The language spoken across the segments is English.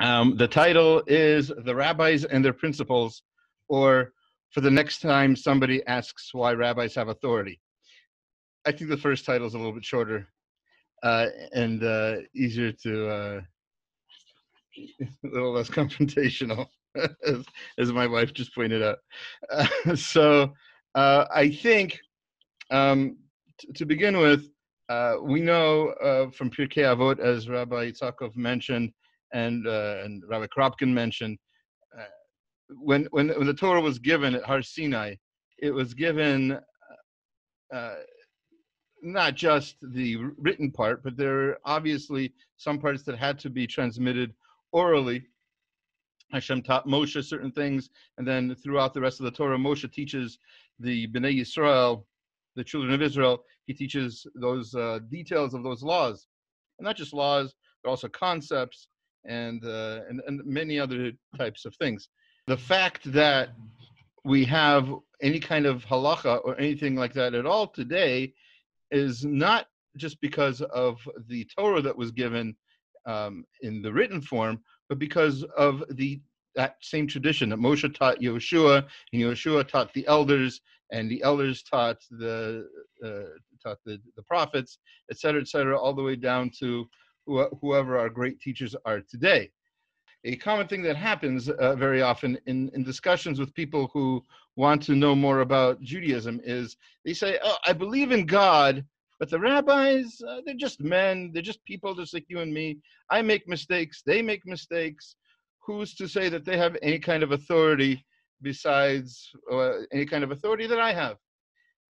Um, the title is The Rabbis and Their Principles, or for the next time somebody asks why rabbis have authority. I think the first title is a little bit shorter uh, and uh, easier to, uh, a little less confrontational, as, as, my wife just pointed out. so uh, I think um, t- to begin with, uh, we know uh, from Pirkei Avot, as Rabbi Yitzhakov mentioned, and uh, and Rabbi Kropkin mentioned, uh, when when when the Torah was given at Har Sinai, it was given uh, not just the written part, but there are obviously some parts that had to be transmitted orally. Hashem taught Moshe certain things, and then throughout the rest of the Torah, Moshe teaches the Bnei Yisrael, the children of Israel, he teaches those uh, details of those laws, and not just laws, but also concepts and, uh, and and many other types of things. The fact that we have any kind of halacha or anything like that at all today is not just because of the Torah that was given um, in the written form, but because of the that same tradition that Moshe taught Yeshua, and Yeshua taught the elders, and the elders taught the uh, taught the, the prophets, et cetera, et cetera, all the way down to whoever our great teachers are today. A common thing that happens uh, very often in, in discussions with people who want to know more about Judaism is they say, "Oh, I believe in God." But the rabbis, uh, they're just men. They're just people just like you and me. I make mistakes. They make mistakes. Who's to say that they have any kind of authority besides uh, any kind of authority that I have?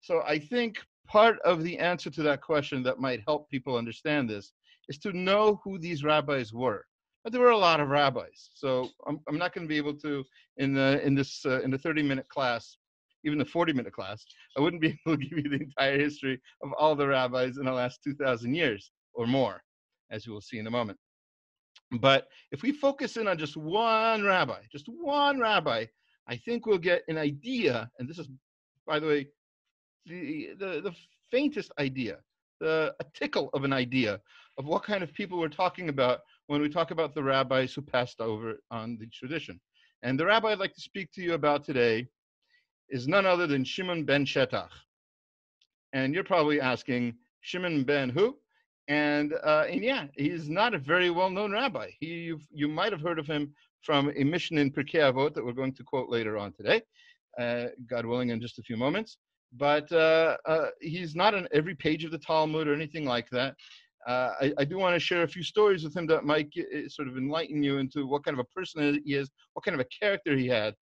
So I think part of the answer to that question that might help people understand this is to know who these rabbis were. But there were a lot of rabbis, so I'm, I'm not going to be able to in the in this uh, in the 30 minute class, even the 40 minute class, I wouldn't be able to give you the entire history of all the rabbis in the last 2,000 years or more, as you will see in a moment. But if we focus in on just one rabbi, just one rabbi, I think we'll get an idea. And this is, by the way, the, the, the faintest idea, a tickle of an idea of what kind of people we're talking about when we talk about the rabbis who passed over on the tradition. And the rabbi I'd like to speak to you about today is none other than Shimon ben Shetach. And you're probably asking, Shimon ben who? And, uh, and yeah, he's not a very well-known rabbi. He, you might have heard of him from a Mishnah in Pirkei Avot that we're going to quote later on today, uh, God willing, in just a few moments but uh, uh, he's not on every page of the Talmud or anything like that. Uh, I, I, do want to share a few stories with him that might get, eh, sort of enlighten you into what kind of a person he is, what kind of a character he had,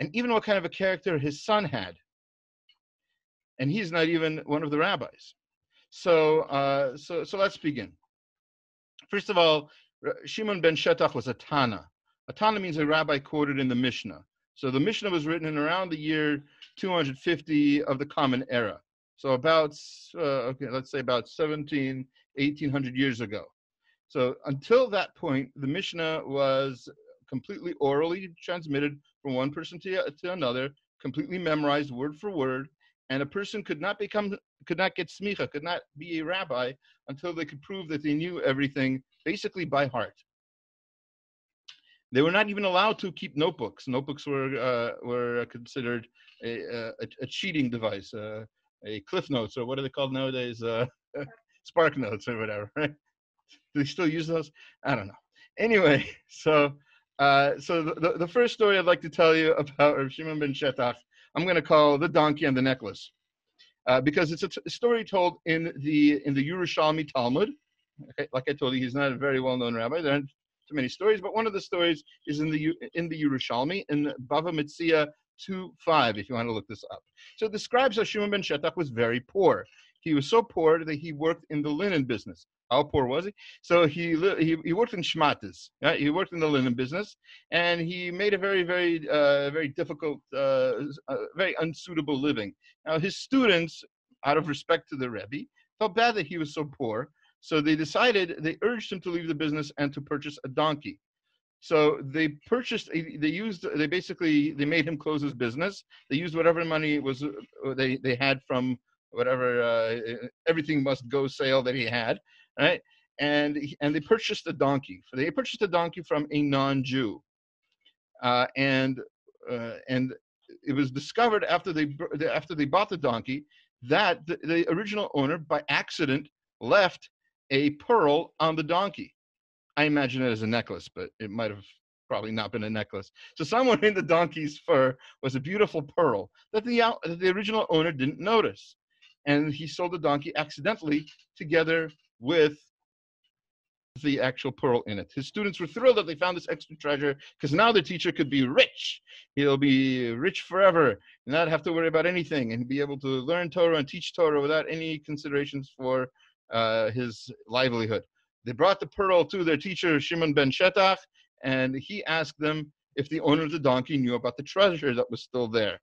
and even what kind of a character his son had. And he's not even one of the rabbis. So, uh, so, so let's begin. First of all, Shimon ben Shetach was a Tana. A Tana means a rabbi quoted in the Mishnah. So the Mishnah was written in around the year 250 of the Common Era. So about, uh, okay, let's say about 17, 1800 years ago. So until that point, the Mishnah was completely orally transmitted from one person to, to another, completely memorized word for word, and a person could not become, could not get smicha, could not be a rabbi until they could prove that they knew everything basically by heart. They were not even allowed to keep notebooks. Notebooks were uh, were considered a, a, a cheating device, uh, a Cliff Notes, or what are they called nowadays? Uh, Spark Notes or whatever. Right? Do they still use those? I don't know. Anyway, so uh, so the, the first story I'd like to tell you about Rav Shimon ben Shetach, I'm going to call the donkey and the necklace, uh, because it's a story told in the in the Yerushalmi Talmud. Okay, like I told you, he's not a very well-known rabbi. There aren't many stories, but one of the stories is in the in the Yerushalmi in Bava Metzia 2.5, if you want to look this up. So it describes how Shimon ben Shetach was very poor. He was so poor that he worked in the linen business. How poor was he? So he he, he worked in shmatas. He worked in the linen business, and he made a very very uh, very difficult, uh, uh, very unsuitable living. Now his students, out of respect to the Rebbe, felt bad that he was so poor, so they decided, they urged him to leave the business and to purchase a donkey. So they purchased, they used, they basically, they made him close his business. They used whatever money was uh, they, they had from whatever, uh, everything must go sale that he had, right? and and they purchased a donkey. They purchased a donkey from a non-Jew, uh, and uh, and it was discovered after they after they bought the donkey that the, the original owner by accident left a pearl on the donkey. I imagine it as a necklace, but it might have probably not been a necklace. So somewhere in the donkey's fur was a beautiful pearl that the that the original owner didn't notice, and he sold the donkey accidentally together with the actual pearl in it. His students were thrilled that they found this extra treasure because now the teacher could be rich. He'll be rich forever and not have to worry about anything and be able to learn Torah and teach Torah without any considerations for uh, his livelihood. They brought the pearl to their teacher, Shimon ben Shetach, and he asked them if the owner of the donkey knew about the treasure that was still there.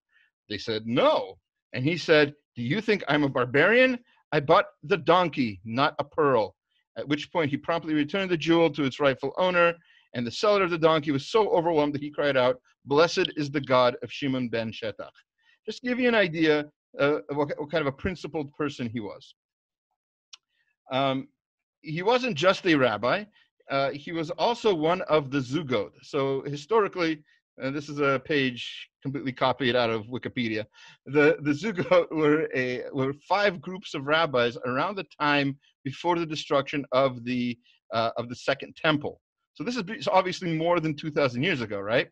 They said, No. And he said, Do you think I'm a barbarian? I bought the donkey, not a pearl. At which point he promptly returned the jewel to its rightful owner, and the seller of the donkey was so overwhelmed that he cried out, Blessed is the God of Shimon ben Shetach. Just give you an idea uh, of what, what, kind of a principled person he was. Um, he wasn't just a rabbi, uh, he was also one of the Zugot. So historically, and this is a page completely copied out of Wikipedia. The the Zugot were a were five groups of rabbis around the time before the destruction of the uh, of the Second Temple. So this is obviously more than two thousand years ago, right?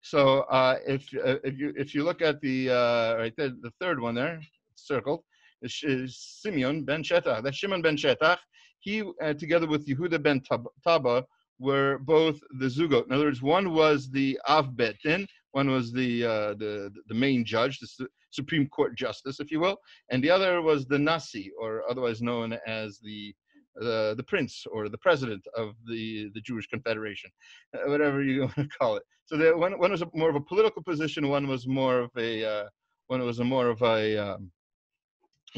So uh, if uh, if you if you look at the uh, right there, the third one there circled Simeon ben Shetach. That's Shimon ben Shetach. He uh, together with Yehuda ben Tabbai were both the zugot. In other words, one was the Av Bet Din, one was the, uh, the the main judge, the su- Supreme Court justice, if you will, and the other was the Nasi, or otherwise known as the the, the prince or the president of the, the Jewish Confederation, uh, whatever you want to call it. So one, one was a, more of a political position, one was more of a uh, one was a more of a um,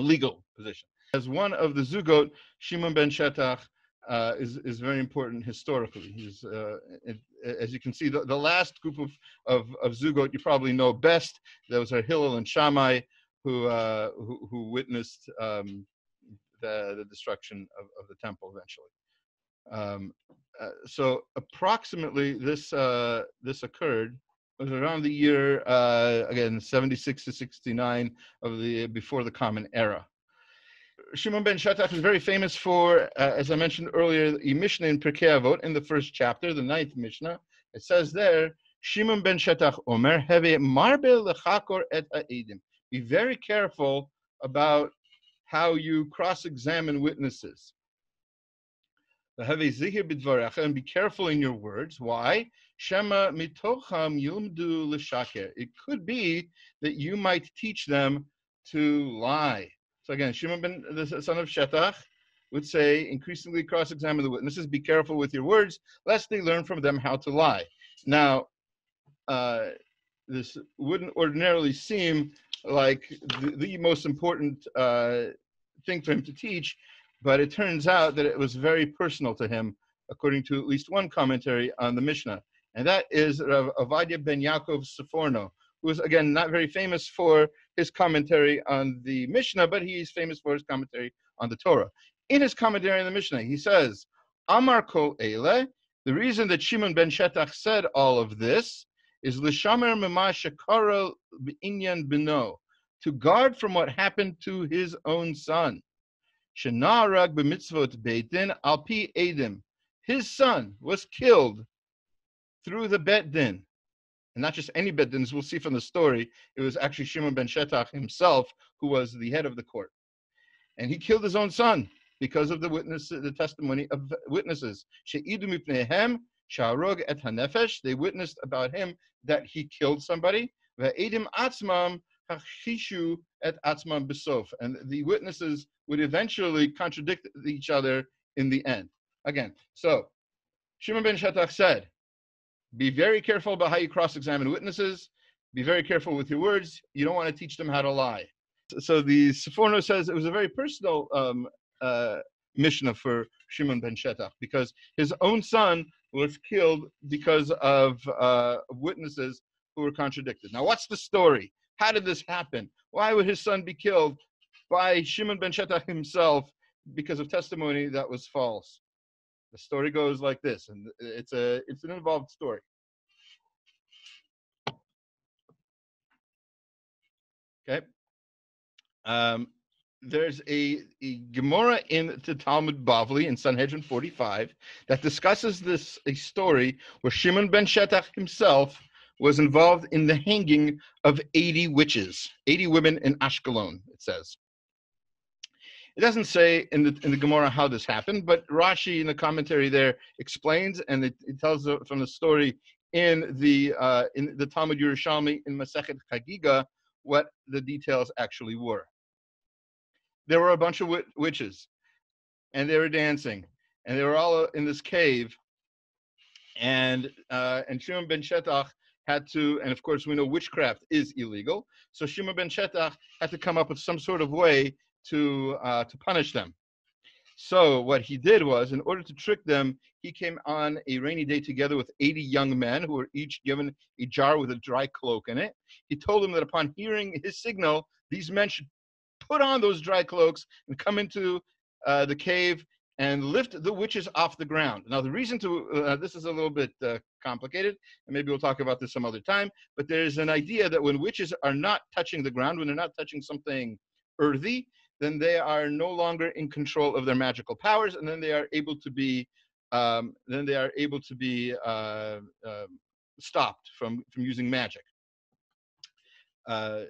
legal position. As one of the Zugot, Shimon ben Shetach uh, is is very important historically. He's, uh, it, as you can see, the, the last group of, of, of Zugot you probably know best. Those are Hillel and Shammai, who uh, who, who, witnessed um, the, the destruction of, of the temple eventually. Um, uh, so approximately this uh, this occurred was around the year uh, again 76 to 69 of the before the Common Era. Shimon ben Shetach is very famous for, uh, as I mentioned earlier, the Mishnah in Pirkei Avot in the first chapter, the ninth Mishnah. It says there, Shimon ben Shetach Omer Heve Marbe lechakor et ha'edim. Be very careful about how you cross-examine witnesses. And be careful in your words. Why? Shema mitocham yumdu. It could be that you might teach them to lie. So again, Shimon ben the son of Shetach would say, increasingly cross-examine the witnesses. Be careful with your words, lest they learn from them how to lie. Now, uh, this wouldn't ordinarily seem like the, the most important uh, thing for him to teach, but it turns out that it was very personal to him, according to at least one commentary on the Mishnah, and that is Rav Avadia ben Yaakov Seforno, who is again not very famous for his commentary on the Mishnah, but he's famous for his commentary on the Torah. In his commentary on the Mishnah, he says, Amar kol ele, the reason that Shimon ben Shetach said all of this is l'shamer mema shekara b'inyan bino, to guard from what happened to his own son. Shenarag b'mitzvot beitin alpi edim. His son was killed through the bet din and not just any bet din, as we'll see from the story, it was actually Shimon ben Shetach himself who was the head of the court. And he killed his own son because of the witness, the testimony of witnesses. She'idu mipnehem sharog et hanefesh. They witnessed about him that he killed somebody. Ve'edim atzmam hachishu et atzmam besof. And the witnesses would eventually contradict each other in the end. Again, so Shimon ben Shetach said, be very careful about how you cross-examine witnesses. Be very careful with your words. You don't want to teach them how to lie. So the Seforno says it was a very personal um, uh, Mishnah for Shimon ben Shetach because his own son was killed because of uh, witnesses who were contradicted. Now, what's the story? How did this happen? Why would his son be killed by Shimon ben Shetach himself because of testimony that was false? The story goes like this, and it's a it's an involved story. Okay. Um, there's a, a Gemara in the Talmud Bavli in Sanhedrin 45 that discusses this a story where Shimon ben Shetach himself was involved in the hanging of 80 witches, 80 women in Ashkelon, it says. It doesn't say in the in the Gemara how this happened, but Rashi in the commentary there explains, and it, it tells from the story in the uh, in the Talmud Yerushalmi in Masechet Chagiga what the details actually were. There were a bunch of witches, and they were dancing, and they were all in this cave, and uh, and Shimon ben Shetach had to, and of course we know witchcraft is illegal, so Shimon ben Shetach had to come up with some sort of way to uh, to punish them. So what he did was, in order to trick them, he came on a rainy day together with 80 young men who were each given a jar with a dry cloak in it. He told them that upon hearing his signal, these men should put on those dry cloaks and come into uh, the cave and lift the witches off the ground. Now, the reason to uh, this is a little bit uh, complicated, and maybe we'll talk about this some other time. But there's an idea that when witches are not touching the ground, when they're not touching something earthy, then they are no longer in control of their magical powers, and then they are able to be um, then they are able to be uh, uh, stopped from from using magic. Uh,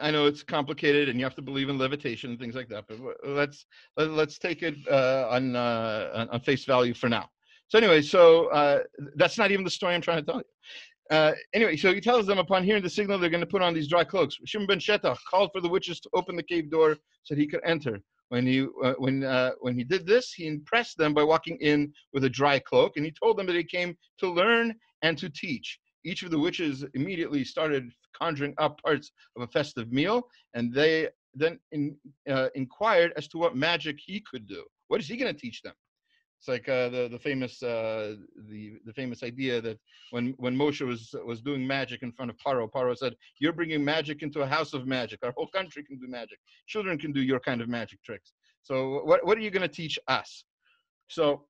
I know it's complicated, and you have to believe in levitation and things like that. But let's let's take it uh, on, uh, on face value for now. So anyway, so uh, that's not even the story I'm trying to tell you. Uh, anyway, so he tells them upon hearing the signal, they're going to put on these dry cloaks. Shimon ben Shetach called for the witches to open the cave door so he could enter. When he uh, when uh, when he did this, he impressed them by walking in with a dry cloak, and he told them that he came to learn and to teach. Each of the witches immediately started conjuring up parts of a festive meal, and they then in, uh, inquired as to what magic he could do. What is he going to teach them? It's like uh, the the famous uh, the the famous idea that when when Moshe was was doing magic in front of Paro, Paro said, "You're bringing magic into a house of magic. Our whole country can do magic. Children can do your kind of magic tricks. So what what are you going to teach us?" So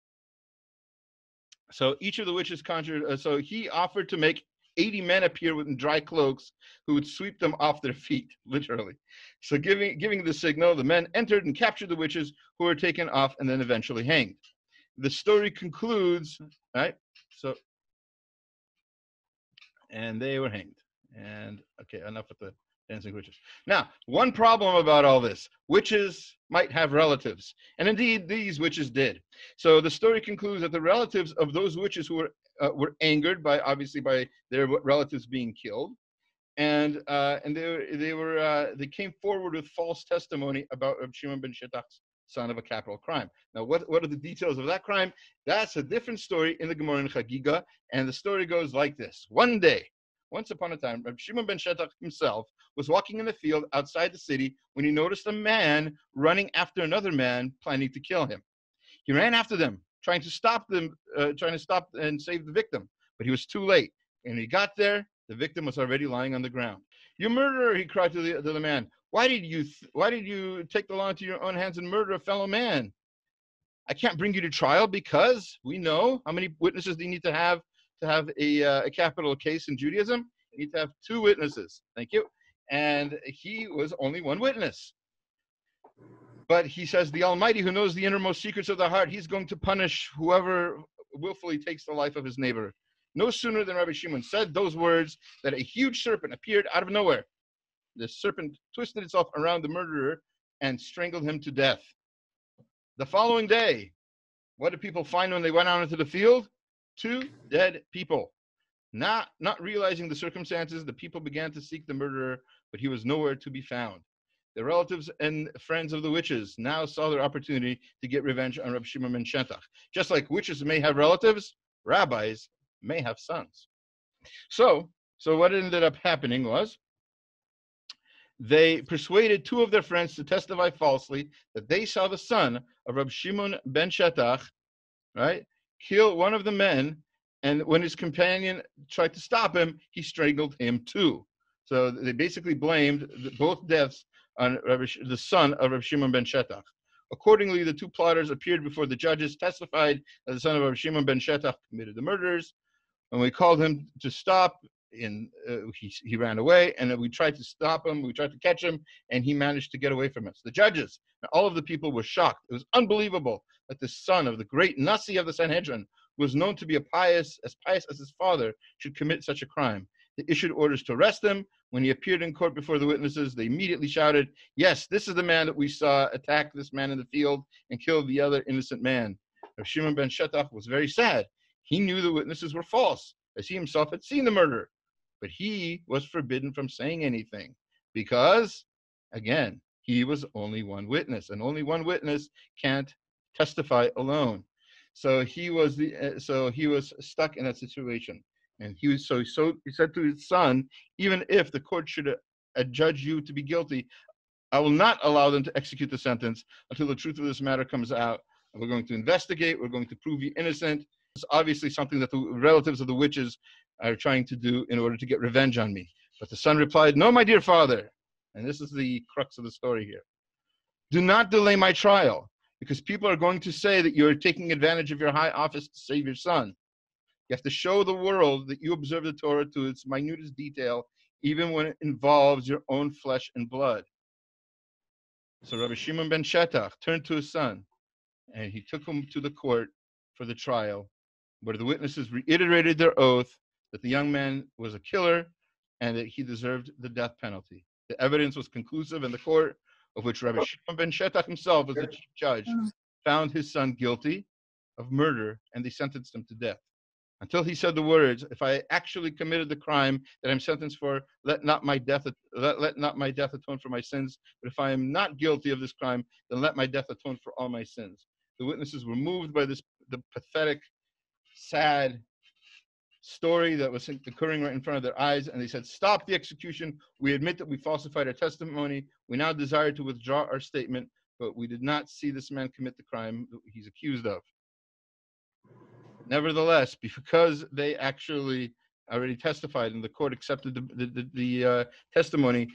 so each of the witches conjured. Uh, so he offered to make 80 men appear with dry cloaks who would sweep them off their feet, literally. So giving giving the signal, the men entered and captured the witches who were taken off and then eventually hanged the story concludes, right? So, and they were hanged. And okay, enough with the dancing witches. Now, one problem about all this witches might have relatives. And indeed, these witches did. So the story concludes that the relatives of those witches who were, uh, were angered by, obviously, by their relatives being killed. And uh, and they they were uh, they came forward with false testimony about Shimon ben Shetach's son of a capital crime. Now, what, what are the details of that crime? That's a different story in the Gemara in Chagiga, and the story goes like this. One day, once upon a time, Rabbi Shimon ben Shetach himself was walking in the field outside the city when he noticed a man running after another man planning to kill him. He ran after them, trying to stop them, uh, trying to stop and save the victim, but he was too late. And he got there, the victim was already lying on the ground. You murderer, he cried to the, to the man. Why did you why did you take the law into your own hands and murder a fellow man? I can't bring you to trial because we know how many witnesses do you need to have to have a, uh, a capital case in Judaism? You need to have two witnesses. Thank you. And he was only one witness. But he says, the Almighty who knows the innermost secrets of the heart, he's going to punish whoever willfully takes the life of his neighbor. No sooner than Rabbi Shimon said those words that a huge serpent appeared out of nowhere the serpent twisted itself around the murderer and strangled him to death. The following day, what did people find when they went out into the field? Two dead people. Not, not realizing the circumstances, the people began to seek the murderer, but he was nowhere to be found. The relatives and friends of the witches now saw their opportunity to get revenge on Rab Shimon ben Shetach. Just like witches may have relatives, rabbis may have sons. So, so what ended up happening was they persuaded two of their friends to testify falsely that they saw the son of Rab Shimon ben Shetach, right, kill one of the men, and when his companion tried to stop him, he strangled him too. So they basically blamed both deaths on the son of Rab Shimon ben Shetach. Accordingly, the two plotters appeared before the judges, testified that the son of Rav Shimon ben Shetach committed the murders. When we called him to stop, in, uh, he, he ran away, and we tried to stop him, we tried to catch him, and he managed to get away from us. The judges, all of the people were shocked. It was unbelievable that the son of the great Nasi of the Sanhedrin was known to be a pious, as pious as his father, should commit such a crime. They issued orders to arrest him. When he appeared in court before the witnesses, they immediately shouted, Yes, this is the man that we saw attack this man in the field and kill the other innocent man. Rav Shimon ben Shetach was very sad. He knew the witnesses were false, as he himself had seen the murder. But he was forbidden from saying anything because, again, he was only one witness, and only one witness can't testify alone. So he was the uh, so he was stuck in that situation, and he was so so he said to his son, even if the court should adjudge you to be guilty, I will not allow them to execute the sentence until the truth of this matter comes out. We're going to investigate. We're going to prove you innocent. It's obviously something that the relatives of the witches are trying to do in order to get revenge on me. But the son replied, No, my dear father. And this is the crux of the story here. Do not delay my trial because people are going to say that you're taking advantage of your high office to save your son. You have to show the world that you observe the Torah to its minutest detail, even when it involves your own flesh and blood. So Rabbi Shimon ben Shetach turned to his son, and he took him to the court for the trial, where the witnesses reiterated their oath that the young man was a killer and that he deserved the death penalty. The evidence was conclusive, in the court of which Rabbi Shimon ben Shetach himself, as the chief judge, mm. found his son guilty of murder, and they sentenced him to death. Until he said the words, "If I actually committed the crime that I'm sentenced for, let not my death let, let not my death atone for my sins. But if I am not guilty of this crime, then let my death atone for all my sins." The witnesses were moved by this the pathetic, sad story that was occurring right in front of their eyes, and they said, Stop the execution. We admit that we falsified our testimony. We now desire to withdraw our statement, but we did not see this man commit the crime that he's accused of. Nevertheless, because they actually already testified and the court accepted the, the, the, the uh, testimony,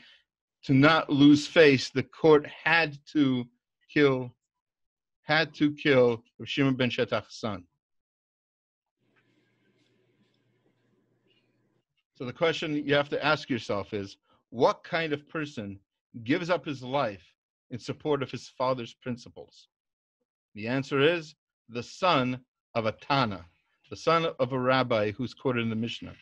to not lose face, the court had to kill, had to kill Shimon ben Shetach's son. So the question you have to ask yourself is what kind of person gives up his life in support of his father's principles? The answer is the son of a Tana, the son of a rabbi who's quoted in the Mishnah.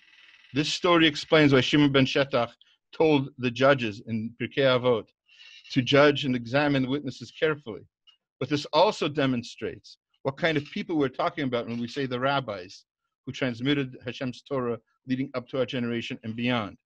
This story explains why Shimon ben Shetach told the judges in Pirkei Avot to judge and examine the witnesses carefully. But this also demonstrates what kind of people we're talking about when we say the rabbis who transmitted Hashem's Torah leading up to our generation and beyond.